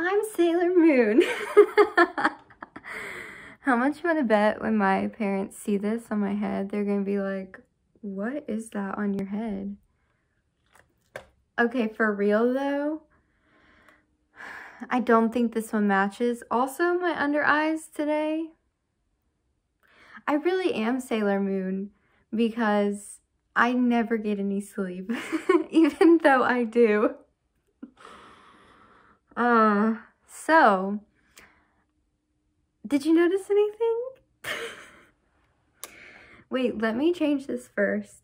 I'm Sailor Moon. How much you want to bet when my parents see this on my head, they're going to be like, what is that on your head? Okay, for real though, I don't think this one matches. Also, my under eyes today. I really am Sailor Moon because I never get any sleep, even though I do. Uh, so, did you notice anything? Wait, let me change this first.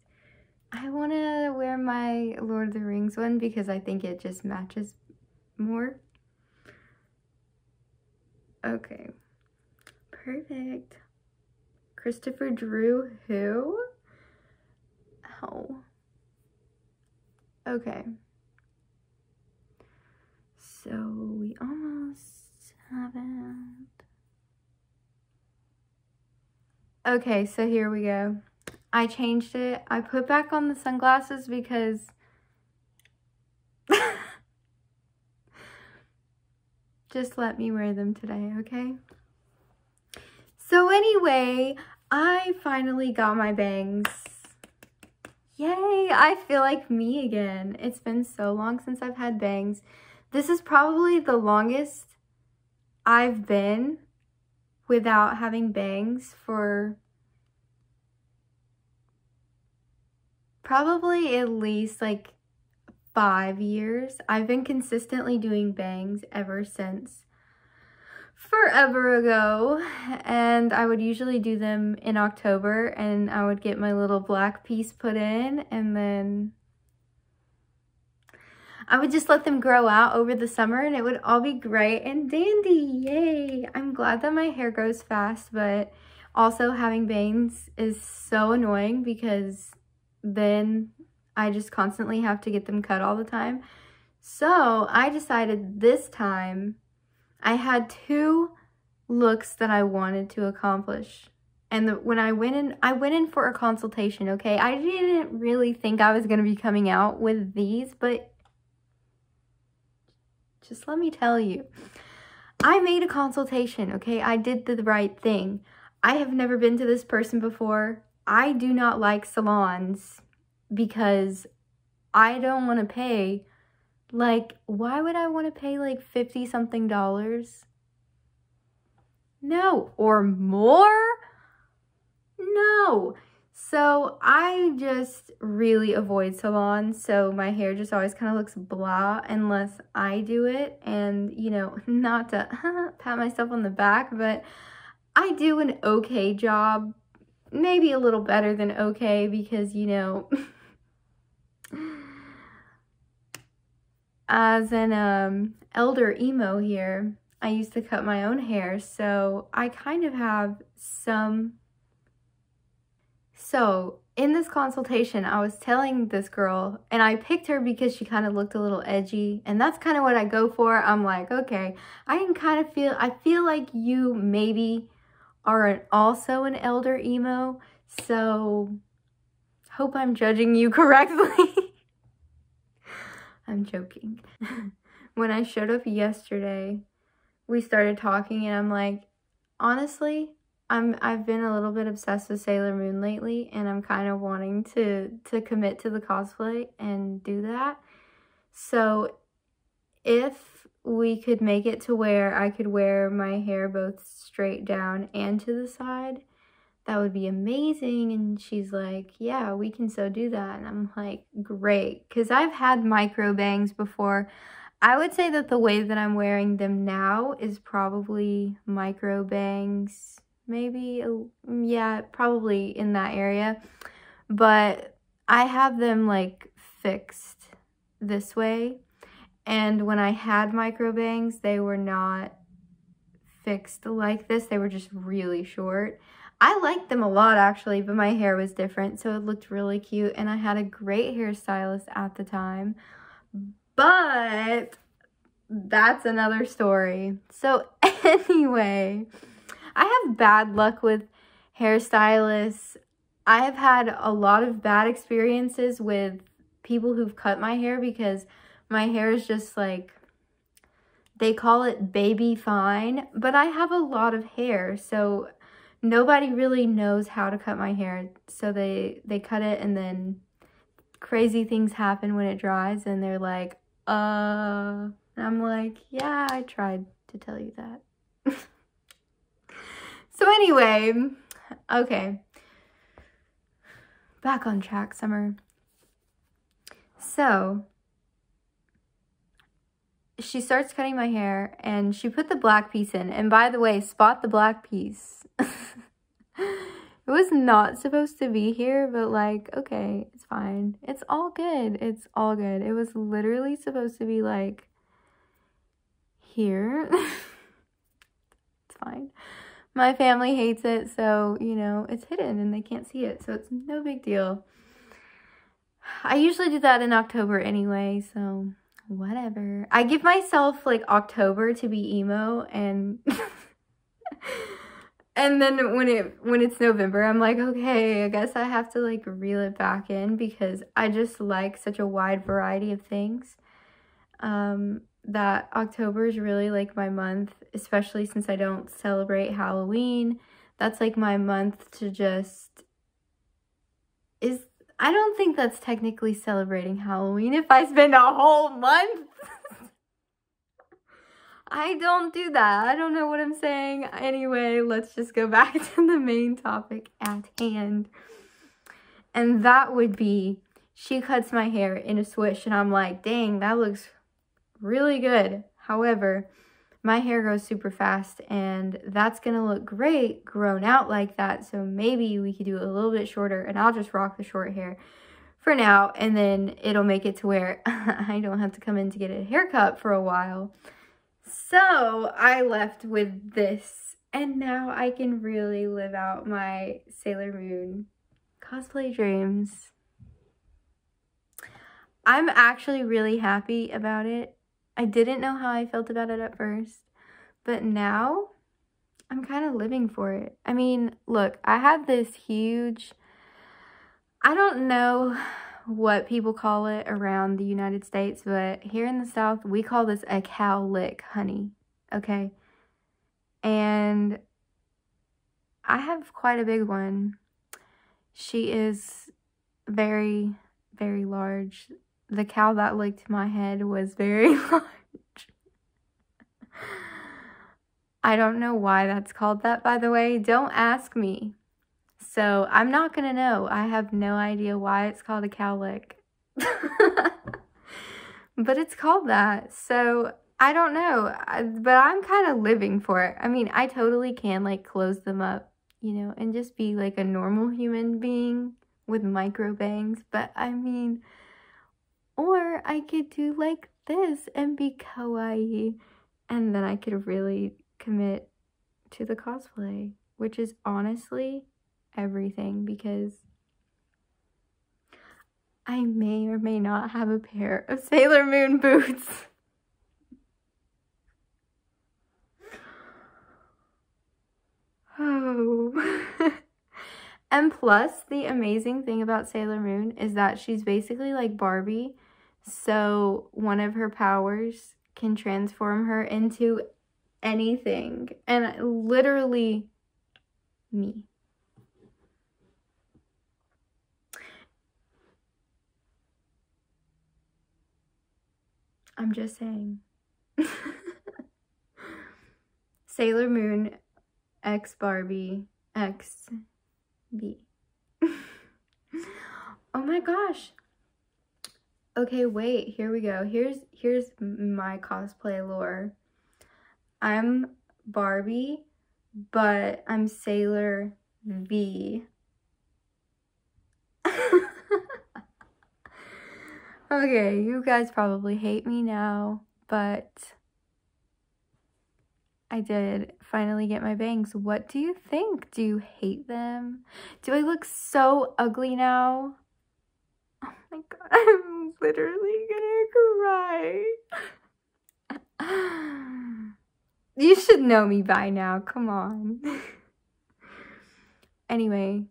I want to wear my Lord of the Rings one because I think it just matches more. Okay. Perfect. Christopher Drew who? Oh. Okay. So we almost have it. Okay, so here we go. I changed it. I put back on the sunglasses because just let me wear them today, okay? So anyway, I finally got my bangs. Yay, I feel like me again. It's been so long since I've had bangs. This is probably the longest I've been without having bangs for probably at least like five years. I've been consistently doing bangs ever since forever ago and I would usually do them in October and I would get my little black piece put in and then I would just let them grow out over the summer and it would all be great and dandy. Yay! I'm glad that my hair grows fast, but also having bangs is so annoying because then I just constantly have to get them cut all the time. So I decided this time I had two looks that I wanted to accomplish. And the, when I went in, I went in for a consultation, okay? I didn't really think I was going to be coming out with these, but just let me tell you. I made a consultation, okay? I did the right thing. I have never been to this person before. I do not like salons because I don't want to pay like why would I want to pay like 50 something dollars? No, or more? No. So I just really avoid salons. So my hair just always kind of looks blah unless I do it. And, you know, not to pat myself on the back, but I do an okay job. Maybe a little better than okay because, you know, as an um, elder emo here, I used to cut my own hair. So I kind of have some so in this consultation, I was telling this girl, and I picked her because she kind of looked a little edgy, and that's kind of what I go for. I'm like, okay, I can kind of feel, I feel like you maybe are an, also an elder emo, so hope I'm judging you correctly. I'm joking. when I showed up yesterday, we started talking, and I'm like, honestly, I'm I've been a little bit obsessed with Sailor Moon lately and I'm kind of wanting to to commit to the cosplay and do that. So if we could make it to where I could wear my hair both straight down and to the side, that would be amazing. And she's like, yeah, we can so do that. And I'm like, great. Because I've had micro bangs before. I would say that the way that I'm wearing them now is probably micro bangs maybe, yeah, probably in that area. But I have them like fixed this way. And when I had micro bangs, they were not fixed like this. They were just really short. I liked them a lot actually, but my hair was different, so it looked really cute. And I had a great hairstylist at the time. But that's another story. So anyway, I have bad luck with hairstylists. I have had a lot of bad experiences with people who've cut my hair because my hair is just like they call it baby fine, but I have a lot of hair, so nobody really knows how to cut my hair. So they, they cut it and then crazy things happen when it dries and they're like, uh, and I'm like, yeah, I tried to tell you that. So anyway, okay. Back on track, Summer. So, she starts cutting my hair and she put the black piece in. And by the way, spot the black piece. it was not supposed to be here, but like, okay, it's fine. It's all good. It's all good. It was literally supposed to be like here. My family hates it, so, you know, it's hidden and they can't see it, so it's no big deal. I usually do that in October anyway, so whatever. I give myself like October to be emo and and then when it when it's November, I'm like, okay, I guess I have to like reel it back in because I just like such a wide variety of things. Um that October is really like my month, especially since I don't celebrate Halloween. That's like my month to just is I don't think that's technically celebrating Halloween if I spend a whole month. I don't do that. I don't know what I'm saying. Anyway, let's just go back to the main topic at hand. And that would be she cuts my hair in a swish and I'm like, dang, that looks really good. However, my hair grows super fast and that's to look great grown out like that. So maybe we could do it a little bit shorter and I'll just rock the short hair for now and then it'll make it to where I don't have to come in to get a haircut for a while. So I left with this and now I can really live out my Sailor Moon cosplay dreams. I'm actually really happy about it. I didn't know how I felt about it at first, but now I'm kind of living for it. I mean, look, I have this huge, I don't know what people call it around the United States, but here in the South, we call this a cowlick, honey. Okay. And I have quite a big one. She is very, very large the cow that licked my head was very large. I don't know why that's called that, by the way. Don't ask me. So I'm not going to know. I have no idea why it's called a cow lick. but it's called that. So I don't know. But I'm kind of living for it. I mean, I totally can like close them up, you know, and just be like a normal human being with micro bangs. But I mean, or I could do like this and be kawaii. And then I could really commit to the cosplay, which is honestly everything because I may or may not have a pair of Sailor Moon boots. Oh. and plus, the amazing thing about Sailor Moon is that she's basically like Barbie, so one of her powers can transform her into anything. And literally me. I'm just saying. Sailor Moon X Barbie X B. oh my gosh. Okay, wait, here we go. Here's here's my cosplay lore. I'm Barbie, but I'm Sailor V. okay, you guys probably hate me now, but I did finally get my bangs. What do you think? Do you hate them? Do I look so ugly now? My god, I'm literally gonna cry. you should know me by now, come on. anyway,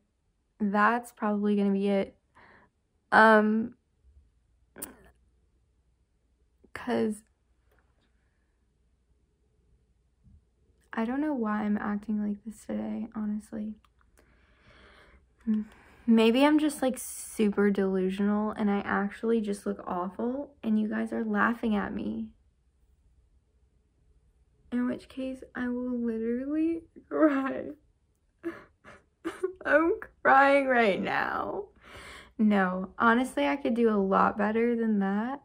that's probably gonna be it. Um, cause I don't know why I'm acting like this today, honestly. Maybe I'm just like super delusional and I actually just look awful and you guys are laughing at me. In which case, I will literally cry. I'm crying right now. No, honestly, I could do a lot better than that.